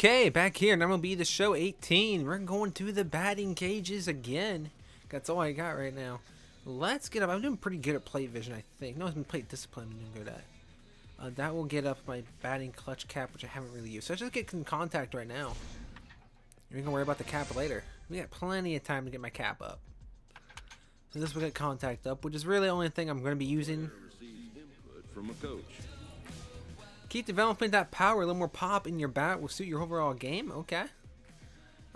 Okay, back here, gonna be the show 18. We're going to the batting cages again. That's all I got right now. Let's get up. I'm doing pretty good at plate vision, I think. No, I'm plate discipline. I'm doing good at. Uh, that will get up my batting clutch cap, which I haven't really used. So I just get in contact right now. We're gonna worry about the cap later. We got plenty of time to get my cap up. So this will get contact up, which is really the only thing I'm gonna be using. From a coach. Keep developing that power, a little more pop in your bat will suit your overall game. Okay.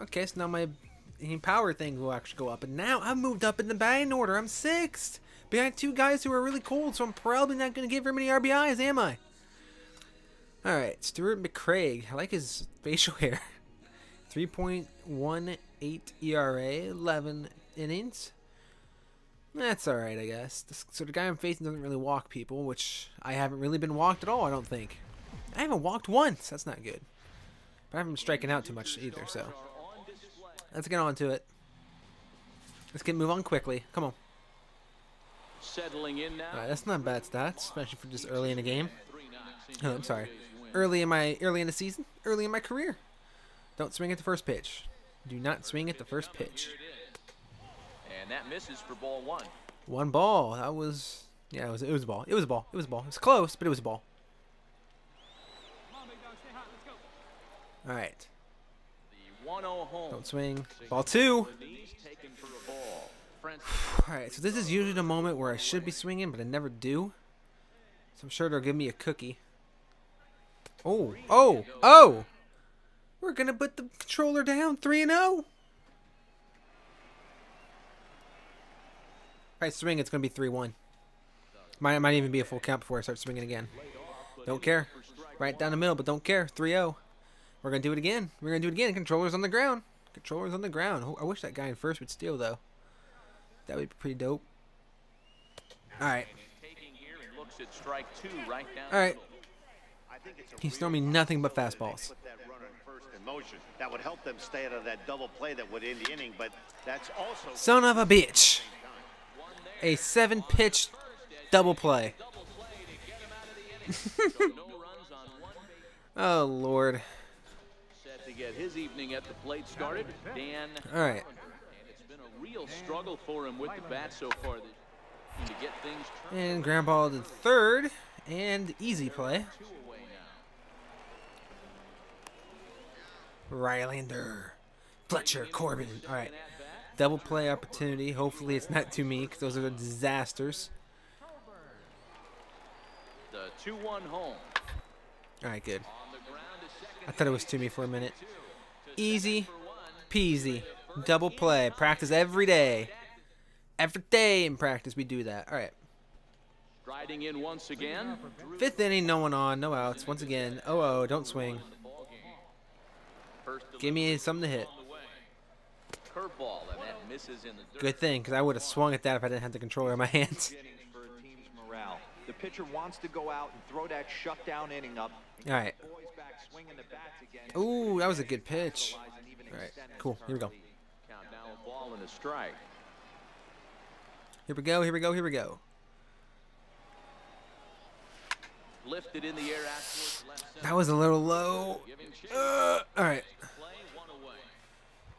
Okay, so now my power thing will actually go up. And now I've moved up in the batting order. I'm sixth. Behind two guys who are really cold, so I'm probably not going to get very many RBIs, am I? Alright, Stuart McCraig. I like his facial hair. 3.18 ERA, 11 innings. That's alright, I guess. This, so the guy I'm facing doesn't really walk people, which I haven't really been walked at all, I don't think. I haven't walked once. That's not good. But I haven't been striking out too much either, so. Let's get on to it. Let's get move on quickly. Come on. Settling in now. Alright, that's not bad stats, especially for just early in the game. Oh, I'm sorry. Early in my early in the season, early in my career. Don't swing at the first pitch. Do not swing at the first pitch. And that misses for ball one. One ball. That was yeah, it was it was a ball. It was a ball. It was a ball. It was close, but it was a ball. All right. oh Don't swing. Ball two. Alright, so this is usually the moment where I should be swinging, but I never do. So I'm sure they'll give me a cookie. Oh, oh, oh! We're going to put the controller down 3 and 0. If I swing, it's going to be 3 1. Might, might even be a full count before I start swinging again. Don't care. Right down the middle, but don't care. 3 0. We're going to do it again. We're going to do it again. Controller's on the ground. Controller's on the ground. I wish that guy in first would steal, though. That would be pretty dope. All right. All right. He's throwing me nothing but fastballs. That would help them stay out of that double play that would end the inning, but that's also Son of a bitch. A seven pitch double play. oh Lord. To get his evening at the plate started. Dan. All right And it's been a real struggle for him with the bat so far to get things and ground ball to third and easy play. Rylander, Fletcher, Corbin. All right, double play opportunity. Hopefully it's not too me because those are the disasters. The 2-1 home. All right, good. I thought it was to me for a minute. Easy peasy. Double play. Practice every day. Every day in practice we do that. All right. Riding in once again. Fifth inning, no one on, no outs. Once again, oh oh, don't swing. Give me something to hit. Good thing, because I would have swung at that if I didn't have the controller in my hands. The pitcher wants to go out and throw that shutdown inning up. All right. Ooh, that was a good pitch. All right, cool. Here we go. ball and a strike. Here we go. Here we go. Here we go. Lifted in the air that was a little low. Uh, all right.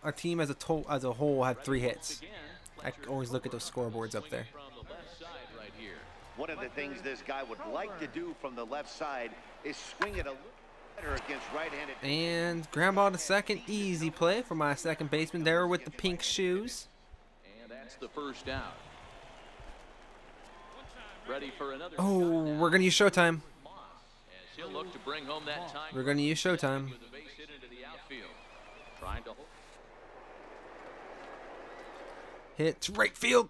Our team as a as a whole had three hits. I always look at those scoreboards up there. One of the things this guy would like to do from the left side is swing it a little better against right-handed. and ground ball to second. Easy play for my second baseman there with the pink shoes. And that's the first out. Ready for another oh, we're going to use Showtime. We're going to use Showtime. Hit right field.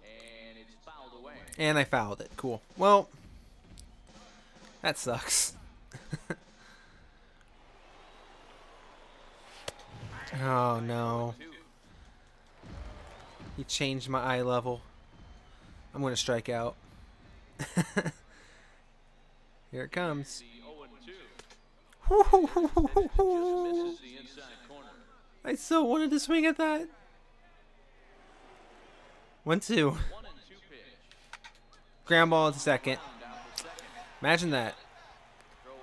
And I fouled it. Cool. Well, that sucks. Oh no. He changed my eye level. I'm gonna strike out. Here it comes. I so wanted to swing at that. One two. Ground ball to second. Imagine that.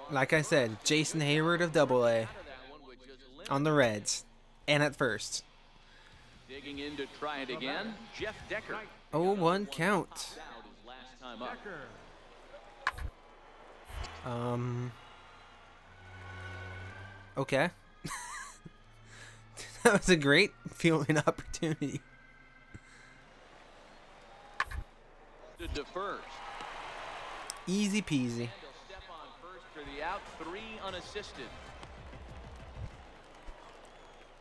Like I said, Jason Hayward of Double A. on the Reds. And at first. Digging in to try it again, Jeff Decker. Oh, one count. Out his last time up. Um. Okay. that was a great fielding opportunity. To defers. Easy peasy. Step on first for the out, three unassisted.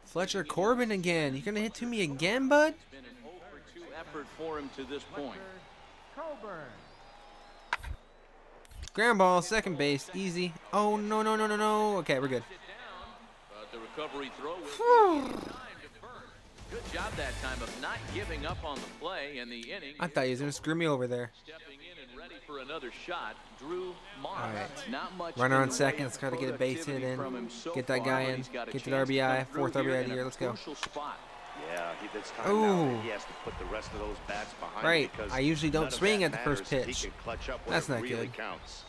Fletcher Corbin again. You're gonna hit to me again, bud? It's been an 0 for 2 effort for him to this point. Coburn. Ground ball, second base, easy. Oh no no no no no. Okay, we're good. But the recovery throw Good job that time of not giving up on the play and the inning. I thought he was gonna screw me over there. Stepping in and ready for another shot, Drew Moss. Alright. Not much Runner on second, of let's try to get a base hit in. so Get that guy in. he's got a Get the chance to RBI, fourth RBI of the year, let's go. crucial spot. Yeah, he, it's time Ooh. that he has to put the rest of those bats behind Right, I usually don't swing at the first pitch. Clutch up That's not really good. counts.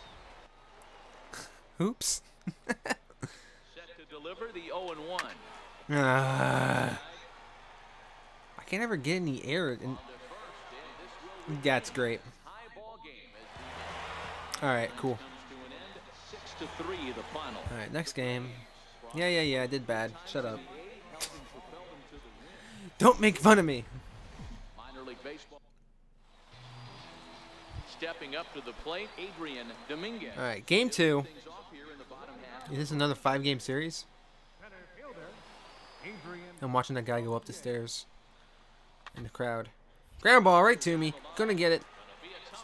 Oops. Set to deliver the 0 and 1. Ah. Can't ever get any air. And that's great. All right, cool. comes to an end. 6 to 3 the final. All right, next game. Yeah, yeah, yeah. I did bad. Shut up. Don't make fun of me. Stepping up to the plate, Adrian Dominguez. All right, game two. Is this another five-game series? I'm watching that guy go up the stairs in the crowd. Ground ball right to me. Gonna get it.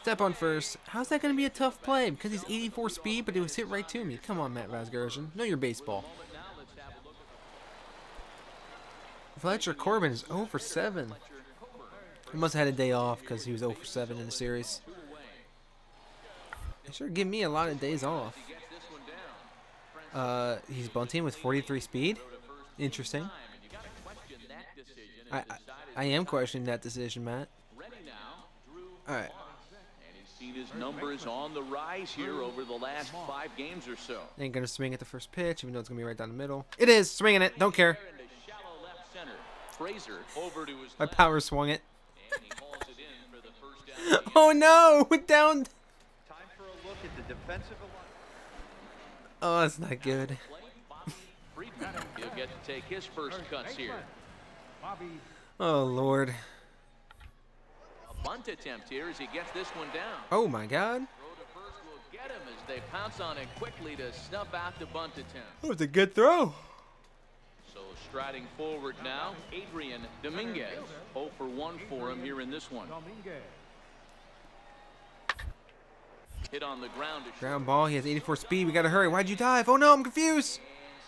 Step on first. How's that gonna be a tough play? Because he's 84 speed, but it was hit right to me. Come on, Matt Vasgersian. Know your baseball. Fletcher Corbin is 0 for 7. He must have had a day off because he was 0 for 7 in the series. They sure give me a lot of days off. Uh, he's bunting with 43 speed. Interesting. I, I am questioning that decision, Matt. ready now. Drew All right. and he's seen his numbers on the rise here over the last five games or so. Ain't gonna swing at the first pitch, even though it's gonna be right down the middle. It is swinging it. Don't care. Into shallow left center. Fraser over to his My left, power swung it. and he hauls it in for the first down. Oh no! We're down. Time for a look at the defensive alignment. Oh, that's not good. Bobby He'll get to take his first cuts here. Oh lord. A bunt attempt here as he gets this one down. Oh my God. Throw to first will get him as they pounce on it quickly to snuff out the bunt attempt. That was a good throw. So striding forward now, Adrian Dominguez. 0 for 1 for him here in this one. Hit on the ground Ground ball. He has 84 speed. We gotta hurry. Why'd you dive? Oh no! I'm confused.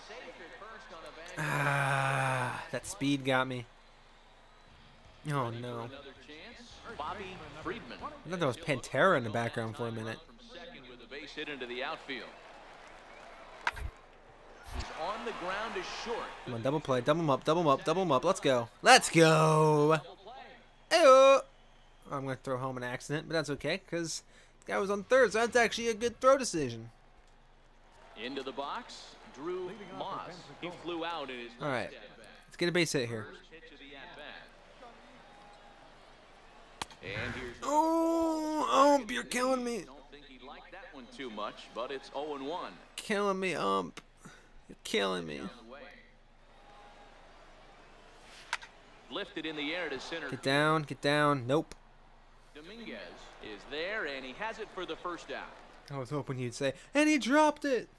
safe at first on a bang. Ah, that speed got me. Oh, oh no. Bobby Friedman. I thought that was Pantera in the background for a minute. Second with a base hit into the outfield. He's on the ground is short. Come on, double play, double him up, double him up, double him up. Let's go. Let's go. Ayo. Oh, I'm gonna throw home an accident, but that's okay, cause the guy was on third, so that's actually a good throw decision. Into the box, Drew Moss. He flew out in his All right, let's get a base hit here. First pitch of the at-bat. And here's Oh, oh, you're killing me, don't think he liked that one too much, but it's 0 and 1. killing me, ump. You're killing me. Down. Lifted in the air to center. Get down, get down. Nope. Dominguez is there, and he has it for the first out. I was hoping you'd say, and he dropped it.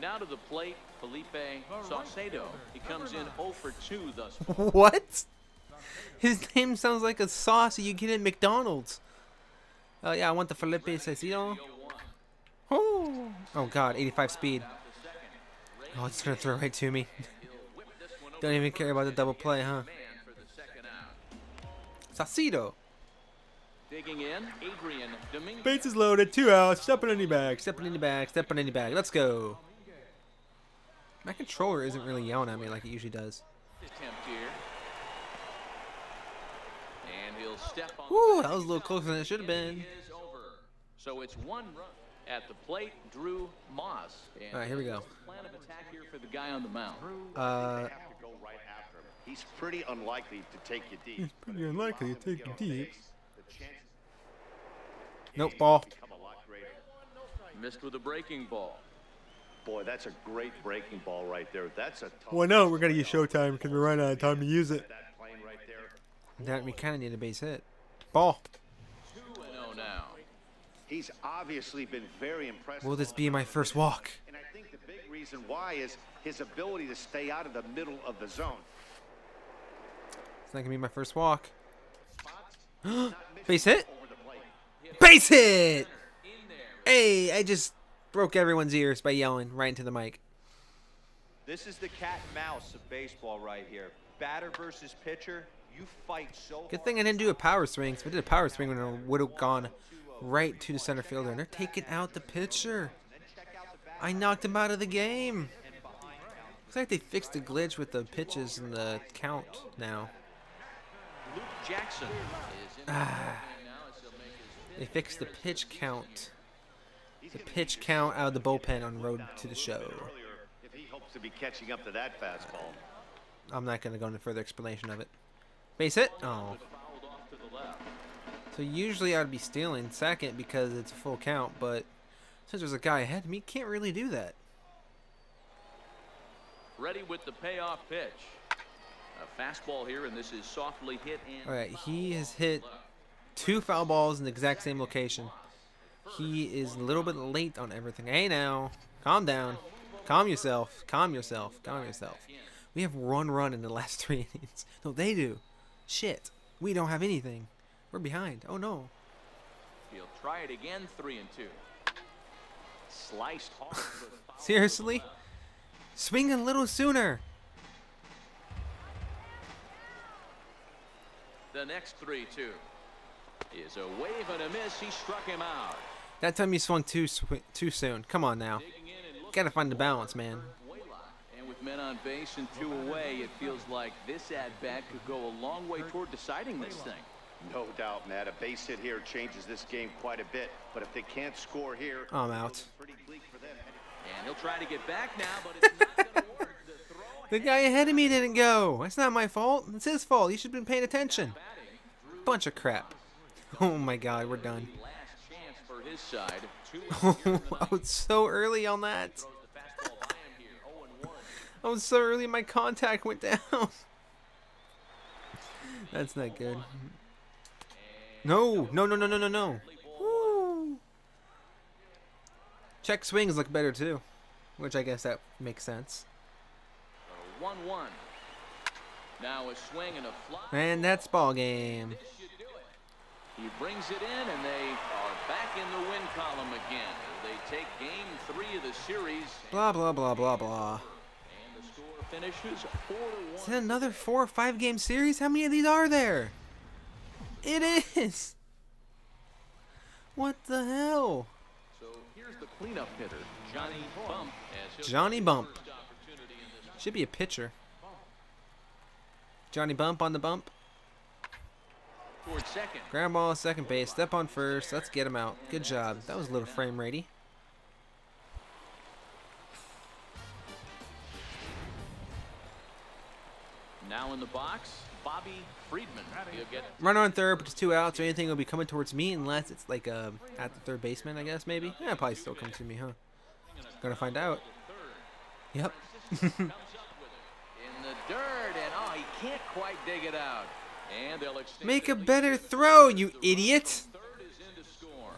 Now to the plate, Felipe Saucedo. He comes in 0 for 2 thus far. What? His name sounds like a sauce you get at McDonald's. Oh yeah, I want the Felipe Saucedo. Oh, oh, oh God, 85 speed. Oh, it's gonna throw right to me. Don't even care about the double play, huh? Man for the second out. Saucedo. Digging in, Adrian Dominguez. Bases loaded, two outs, stepping in the bag, stepping in the bag, stepping in the bag. Let's go. My controller isn't really yelling at me like it usually does. attempt here. And he'll step on Woo, that was a little closer than it should have been. over. So it's one run. At the plate, Drew Moss. And All right, here we go. Plan of attack here for the guy on the mound. Uh, to go right after him. He's pretty unlikely to take you deep. He's pretty unlikely to take you deep. The nope, ball. become a lot greater. Missed with a breaking ball. Boy, that's a great breaking ball right there. That's a tough Well, no, we're gonna use Showtime because we're running out of time to use it. that plane right there. That we kind of need a base hit. Ball. 2 and 0 now. He's obviously been very impressive. Will this be my first walk? And I think the big reason why is his ability to stay out of the middle of the zone. It's not gonna be my first walk. Spots, not missing Base hit. over the plate. Base hit. Hey, I just broke everyone's ears by yelling right into the mic. This is the cat and mouse of baseball right here. Batter versus pitcher, you fight so Good thing I didn't do a power swing. 'cause If I did a power swing, I would have gone right to the center fielder. And they're taking out the pitcher. I knocked him out of the game. Looks like they fixed the glitch with the pitches and the count now. Luke Jackson is in the now as make his They fixed the pitch count. The pitch count out of the bullpen on road to the show. If he hopes to be catching up to that fastball. I'm not going to go into further explanation of it. Base hit? Oh. fouled off to the left. So usually I'd be stealing second because it's a full count, but since there's a guy ahead of me, can't really do that. Ready with the payoff pitch. A fastball here, and this is softly hit All right, he has hit two foul balls in the exact same location. He is a little bit late on everything. Hey now, calm down. Calm yourself. Calm yourself. Calm yourself. We have one run in the last three innings. No, they do. Shit. We don't have anything. We're behind. Oh no. he'll try it again, three and two. Sliced hard. for the foul. Seriously? Swing a little sooner. The next three two is a wave and a miss. He struck him out. That time you swung too too soon. Come on now. Digging in and looking Gotta find the balance, man. And with men on base and two away, it feels like this at bat could go a long way toward deciding this thing. No doubt, Matt. A base hit here changes this game quite a bit. But if they can't score here, I'm out. pretty bleak for them. And he'll try to get back now, but it's not going to work. The The guy ahead of me didn't go. That's not my fault. It's his fault. He should have been paying attention. Bunch of crap. Oh my god, we're done. Last chance for his side. Two and two here in the I was so early on that. Throws the fastball by him here. 0 and 1. I was so early my contact went down. That's not good. No, no, no, no, no, no, no. Woo. Check swings look better too. Which I guess that makes sense. 1 1. Now a swing and a fly. And that's ball game. This should do it. He brings it in, and they back in the win column again. They take game three of the series, Blah blah blah blah blah. and the score finishes 4 Is to it 1. another four or five game series? How many of these are there? It is. What the hell? So here's the cleanup hitter, Johnny Bump. Johnny Bump. first opportunity in this Should be a pitcher. Johnny Bump on the bump. Ground ball, second base. Step on first. Let's get him out. Good job. That was a little frame ready. Now in the box, Bobby Friedman. He'll get Runner on third, but just two outs. So anything will be coming towards me unless it's like uh, at the third baseman, I guess, maybe. Yeah, probably still come to me, huh? Gonna find out. Yep. comes up with it in the dirt, and oh, he can't quite dig it out. And they'll extend Make a better throw, you idiot! Third is in to score.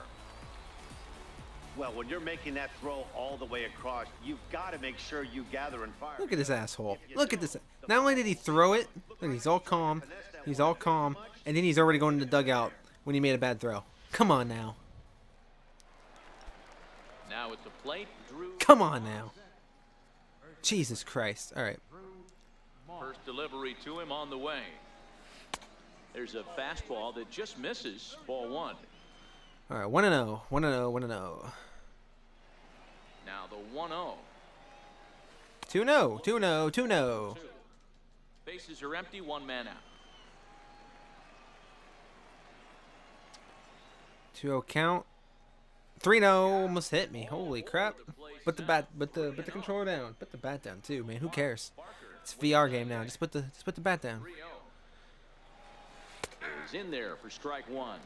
Well, when you're making that throw all the way across, you've got to make sure you gather and fire. Look at this asshole. Look at this. Not only did he throw it, look, he's all calm. He's all calm. And then he's already going to the dugout when he made a bad throw. Come on now. Now at the plate, Drew. Come on now. Jesus Christ. All right. First delivery to him on the way. There's a fastball that just misses. Ball one. All right. 1 0. 1 0. 1 0. Now the 1 0. 2 0. 2 0. 2 0. Bases are empty, one man out. 2 0 count. Three no almost hit me. Holy crap! Put the bat, put the put the controller down. Put the bat down too, man. Who cares? It's a VR game now. Just put the just put the bat down. Is in there for strike one.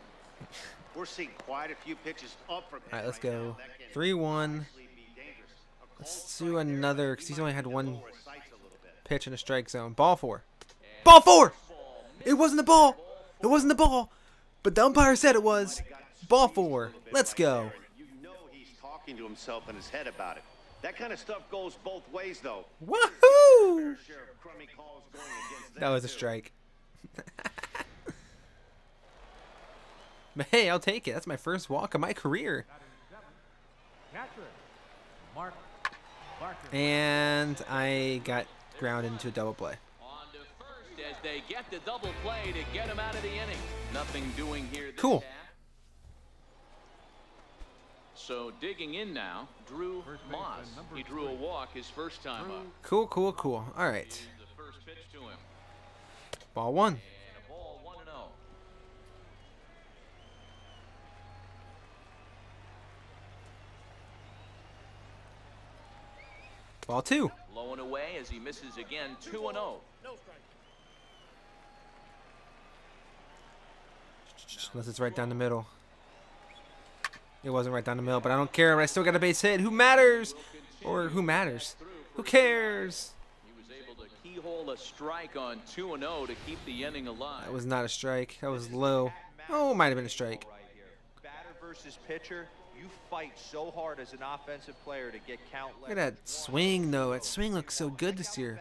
We're seeing quite a few pitches up for All right, let's go. Three one. Let's do another because he's only had one pitch in a strike zone. Ball four. Ball four. It wasn't the ball. It wasn't the ball. But the umpire said it was. Ball four. Let's go. You know he's talking to himself in his head about it. That kind of stuff goes both ways, though. Woohoo! Share of crummy calls going against That was a strike. but hey, I'll take it. That's my first walk of my career. Catcher, Mark Barker. And I got ground into a double play. On to first as they get the double play to get him out of the inning. Nothing doing here. This Cool. half. So digging in now, Drew Moss. He drew a walk his first time up. Cool, cool, cool. All right. The first pitch to him. Ball one. And a ball 1 and oh. 0. Ball two. Low and away as he misses again 2 and oh. 0. Unless it's right down the middle. It wasn't right down the middle, but I don't care. I still got a base hit. Who matters? Or who matters? Who cares? He was able to keyhole a strike on 2 and 0 to keep the inning alive. That was not a strike. That was low. Oh, it might have been a strike. Batter versus pitcher, you fight so hard as an offensive player to get count Look at that swing, though. That swing looks so good this year. And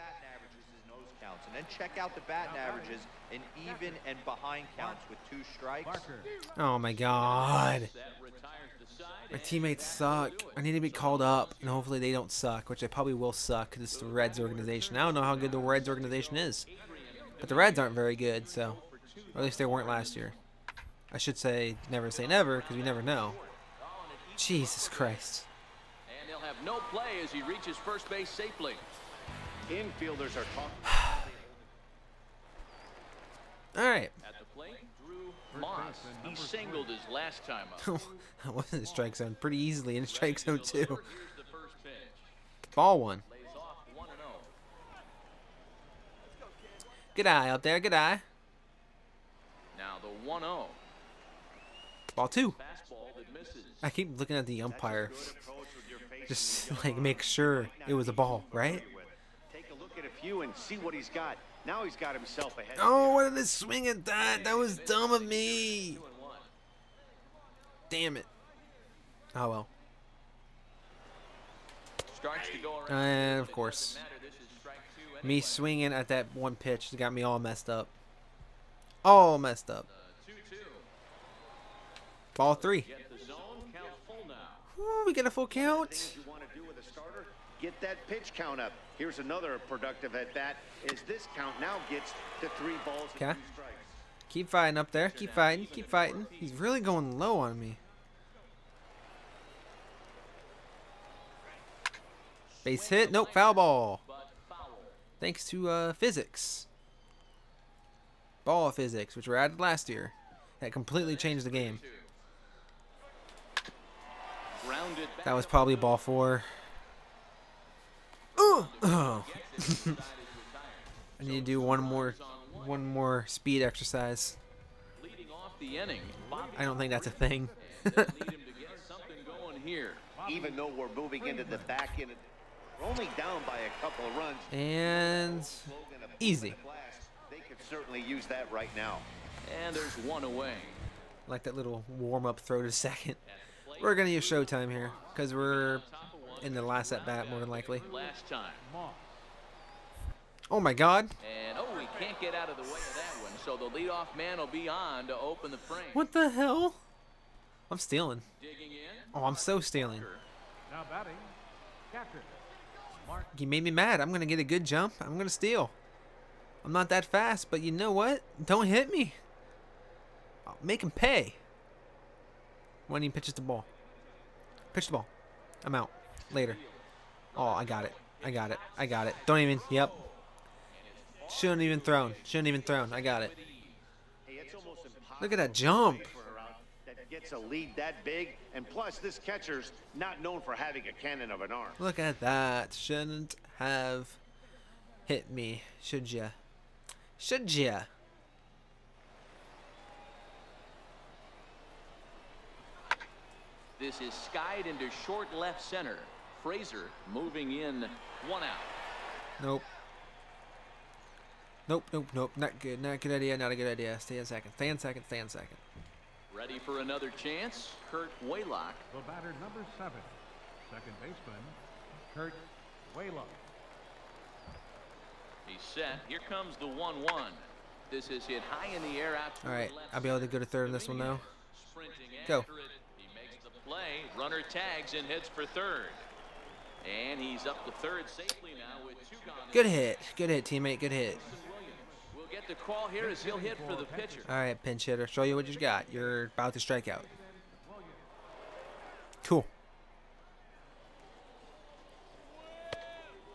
counts, and then check out the batting averages in even and behind counts with two strikes. Oh my god. That retires the side. My teammates suck. I need to be called up, and hopefully they don't suck, which they probably will suck because it's the Reds organization. I don't know how good the Reds organization is, but the Reds aren't very good, so or at least they weren't last year. I should say never say never because we never know. Jesus Christ. And he'll have no play as he reaches first base safely. Infielders are talking. All right. At the plate, Drew Moss. He singled his last time up. I was in the strike zone pretty easily in strike zone too. Here's the first pitch. Ball one. Lays off 1 and oh. 0. Good eye out there. Good eye. Now the 1 0. Ball two. Fastball that misses. I keep looking at the umpire, Good approach with your face just like make sure it was a ball, right? Take a look at a few and see what he's got. Now he's got himself ahead. Oh, what did it swing at that? That was dumb of me. 2 and 1. Damn it. Oh well. Strikes to go around. And of course, Matter, this is strike two me swinging at that one pitch got me all messed up. All messed up. Uh, 2 2. Ball three. Get the zone. Count full now. Ooh, we get a full count. You want to do with a starter, get that pitch count up. Here's another productive at bat. As this count now gets to three balls and Okay. two strikes. Keep fighting up there. Keep fighting. Keep fighting. He's really going low on me. Base hit. Nope. Foul ball. Thanks to uh, physics. Ball physics, which were added last year. That completely changed the game. Grounded back. That was probably ball four. Ugh. Oh. I need to do one more, one more speed exercise. Leading off the inning. Bobby I don't think that's a thing. need him to get something going here. Even though we're moving into the back end, we're only down by a couple of runs. and Easy. They could certainly use that right now. And there's one away. like that little warm up throw to second. We're gonna use showtime here because we're Top of one. in the last at bat more than likely. Last time. Oh my God! And oh, he can't get out of the way of that one. So the leadoff man will be on to open the frame. What the hell? I'm stealing. Digging in. Oh, I'm so stealing. Now batting. Catcher. Mark You made me mad. I'm gonna get a good jump. I'm gonna steal. I'm not that fast, but you know what? Don't hit me. I'll make him pay. When he pitches the ball. Pitch the ball. I'm out. Later. Oh, I got it. I got it. I got it. Don't even. Yep. Shouldn't even thrown. Shouldn't even thrown. I got it. Look at that jump. gets a lead that big, and plus this catcher's not known for having a cannon of an arm. Look at that. Shouldn't have hit me. Should ya? Should ya? This is skied into short left center. Fraser moving in one out. Nope. Nope, nope, nope. Not good. Not a good idea. Not a good idea. Stay in second. Stay in second. Stay in second. Ready for another chance. Kurt Waylock. The batter number seven, second baseman, Kurt Waylock. He's set. Here comes the 1 1. This is hit high in the air out All right. I'll be able to center. go to third in this one now. Sprinting Go. after it. He makes the play. Runner tags and heads for third. And he's up to third safely now with two gone. Good hit. Good hit, teammate. Good hit. We'll get the call here as he'll hit for the pitcher. All right, pinch hitter. Show you what you got. You're about to strike out. Cool.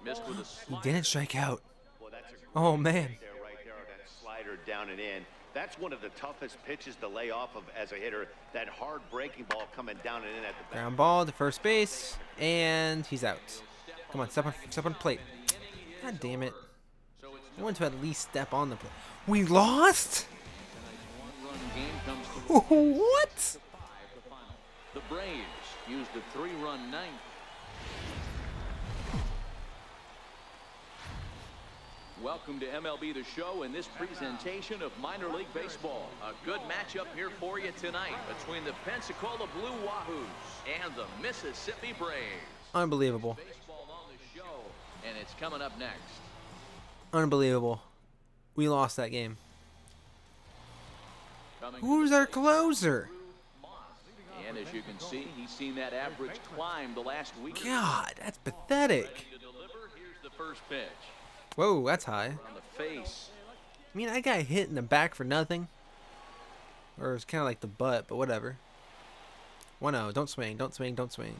Missed with a He didn't strike out. Well, that's a oh, great Oh, hit man. There, right there, that slider down and in. That's one of the toughest pitches to lay off of as a hitter. That hard breaking ball coming down and in at the back. Ground ball to first base, and he's out. Come on, step on, step on plate. God damn it. I want to at least step on the plate. We lost? One-run game comes to what? five, the final. The Braves used a three-run ninth. Welcome to MLB The Show and this presentation of minor league baseball. A good matchup here for you tonight between the Pensacola Blue Wahoos and the Mississippi Braves. Unbelievable. Baseball on the show, and it's coming up next. Unbelievable. We lost that game. Coming Who's our closer? and as you can see, he's seen that average climb the last week. God, that's pathetic. Here's the first pitch. Whoa, that's high. On the face. I mean, I got hit in the back for nothing. Or it's kind of like the butt, but whatever. 1 0. Don't swing, don't swing, don't swing.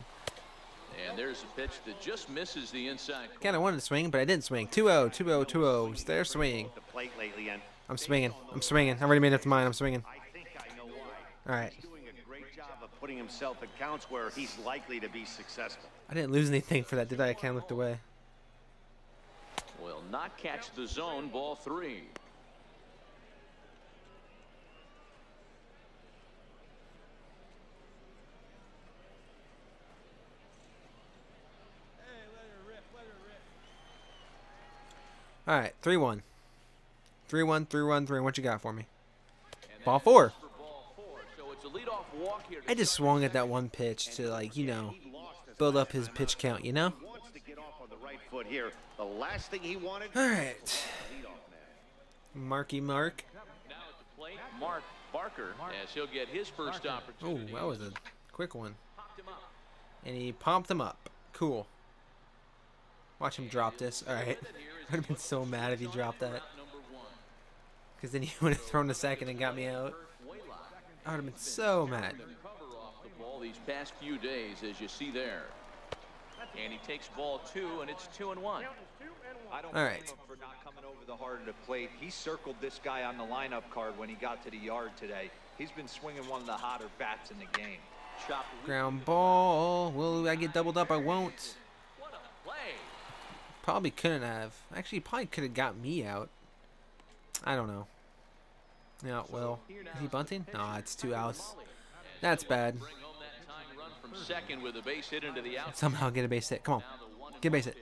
And there's a pitch that just misses the inside. Kind of wanted to swing, but I didn't swing. 2 0, 2 0, 2 0. They're swinging. The plate lately, I'm swinging. I'm swinging. I already made up my mind. I'm swinging. I think I know why. All right. He's doing a great job of putting himself in counts where he's likely to be successful. I didn't lose anything for that, did I? I kind of looked away. Will not catch the zone. Ball three. All right, 3 1. 3 1, 3 1, 3 1. What you got for me? Ball four. I just swung at that one pitch to, like, you know, build up his pitch count, you know? Here. The last thing he wanted. All right. Marky Mark. Now at the plate, Mark Barker, as he'll get his first Oh, opportunity. that was a quick one. Him up. And he pumped him up. Cool. Watch him drop this. All right. I'd have been so mad if he dropped that. Number one. Because then he would have thrown a second and got me out. I would have been so mad. to cover off the ball these past few days, as you see there. And he takes ball two, and it's two and one. I don't All blame right. him for not coming over the heart of the plate. He circled this guy on the lineup card when he got to the yard today. He's been swinging one of the hotter bats in the game. Chop. Ground ball. Will I get doubled up? I won't. What a play! Probably couldn't have. Actually, probably could have got me out. I don't know. Yeah, well. Is he bunting? No, it's two outs. That's bad. From second with a base hit into the out. Somehow get a base hit. Come on. Now the one and Get a base hit.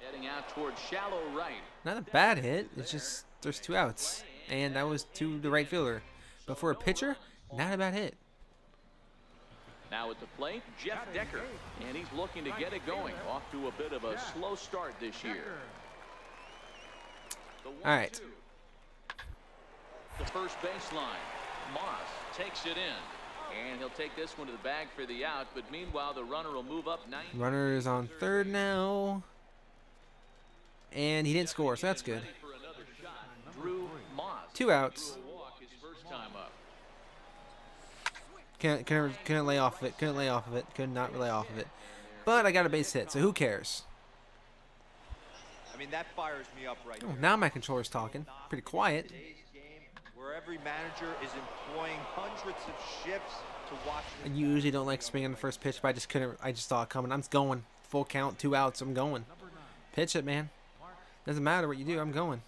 Heading out towards shallow right. Not a bad hit. It's just there's two outs. And that was to the right fielder. But for a pitcher, not a bad hit. Now at the plate, Jeff Decker. And he's looking to get it going. Off to a bit of a slow start this year. One, All right. two. The first baseline. Moss takes it in. And he'll take this one to the bag for the out. But meanwhile, the runner will move up nine. Runner is on third now. And he didn't score, so that's good. For another shot. Drew Moss. Two outs. Walk his first time up. Couldn't, couldn't, couldn't lay off of it. Couldn't lay off of it. Could not lay off of it. But I got a base hit, so who cares? I mean, that fires me up right Oh, now my controller's talking. Pretty quiet. Today's game, we're where every manager is employing hundreds of shifts to watch. I usually don't like swinging the first pitch, but I just couldn't. I just saw it coming. I'm going. Full count, two outs. I'm going. Pitch it, man. Doesn't matter what you do. I'm going.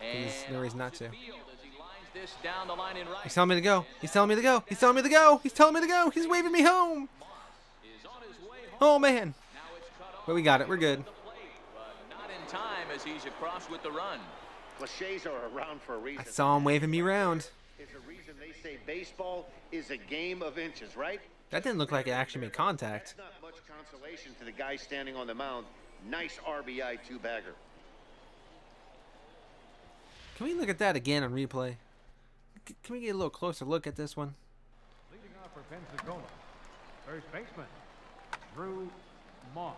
There's no reason not to. This down the line in right. He's telling me to go. He's telling me to go. He's telling me to go. He's telling me to go. He's waving me home. Is on his way oh, home. Oh man. Now it's cut off But we got it. We're good. but not in time as he's across with the run. Cliches are around for a I reason. saw him waving me around. Is a reason they say baseball is a game of inches, right? That didn't look like it actually made contact. That's Not much consolation to the guy standing on the mound. Nice RBI two-bagger. Can we look at that again on replay? C- Can we get a little closer look at this one? Leading off for Pensacola, first baseman, Drew Moss.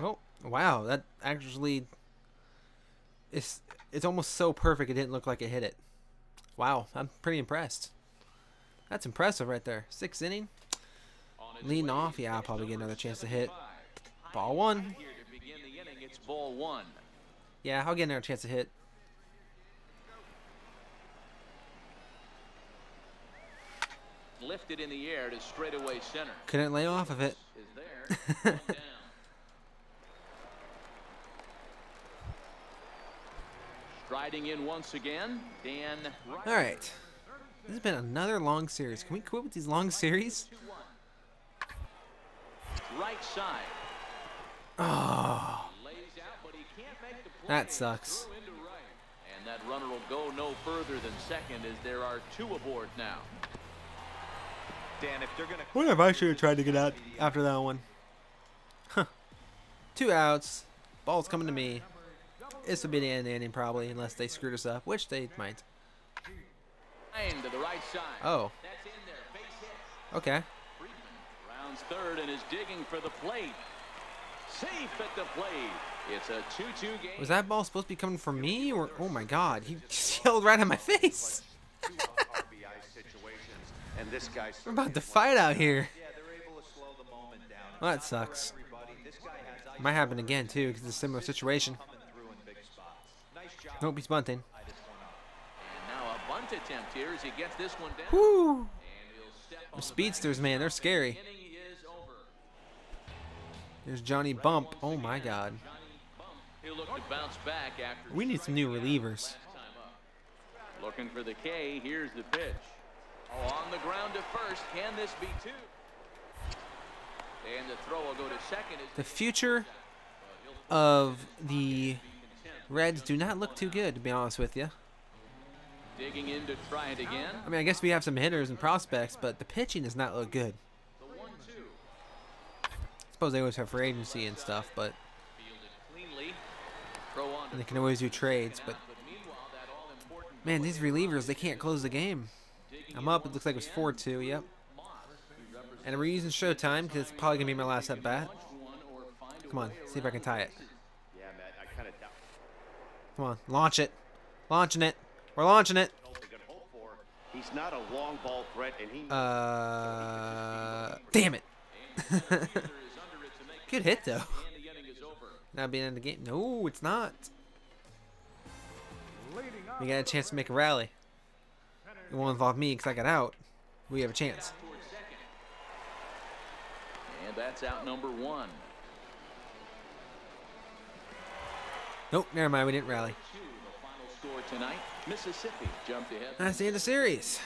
Oh, wow. That actually it's it's almost so perfect it didn't look like it hit it. Wow, I'm pretty impressed. That's impressive right there. Sixth inning. Leading off, yeah, I'll probably get another chance to hit. Ball one. Here to begin the inning, it's ball one. Yeah, I'll get another chance to hit. Lifted in the air to straightaway center. Couldn't lay off of it. Is there. One down. Striding in once again, Dan. All right. This has been another long series. Can we quit with these long series? Right side. Oh, Lays out, but he can't make the play. that sucks. Throw into right. And that runner will go no further than second as there are two aboard now. Dan, if they're gonna What if I should have tried to get out after that one? Huh. Two outs. Ball's coming to me. This will be the end of the inning probably, unless they screwed us up, which they might. To the right side. Oh, That's in there. Base hit. okay. Rounds third and is digging for the plate. Safe at the plate. It's a 2-2 game. Was that ball supposed to be coming from me, or oh my God, he just yelled right in my face. Two RBI situations, and this guy. We're about to fight out here. Yeah, they're able to slow the moment down. Well, that It's not for sucks. everybody. This guy has ice Might happen again too, because it's a similar situation. coming through in big spots. Nice job. Nope, he's bunting. Tie this one up. And now a bunt attempt here as he gets this one down. Whoo! And he'll step on The the speedsters, man, they're scary. Inning is over. There's Johnny Bump. Oh my God. Johnny Bump. He'll look to bounce back after We need some new relievers. last time up. Looking for the K. Here's the pitch. Oh, on the ground to first. Can this be two? And the throw will go to second. The future of the Reds do not look too good, to be honest with you. digging in to try it again. I mean, I guess we have some hitters and prospects, but the pitching does not look good. I suppose they always have free agency and stuff, but Fielded cleanly. Throw on to and they can always do trades. But But meanwhile, that all-important man, these relievers, they can't close the game. I'm up. It looks like it was 4-2. Yep. And we're using Showtime because it's probably gonna be my last at bat. Come on, see if I can tie it. Yeah, Matt. I kind of doubt. Come on, launch it. Launching it. We're launching it. They could hope for. He's not a long ball threat, and he. Uh, damn it. Good hit though. And the inning is over. Now being in the game. No, it's not. We got a chance to make a rally. It won't involve me because I got out. We have a chance. And that's out number one. Nope, never mind. We didn't rally. Two, the final score tonight. Mississippi jumped ahead. That's the end of the series.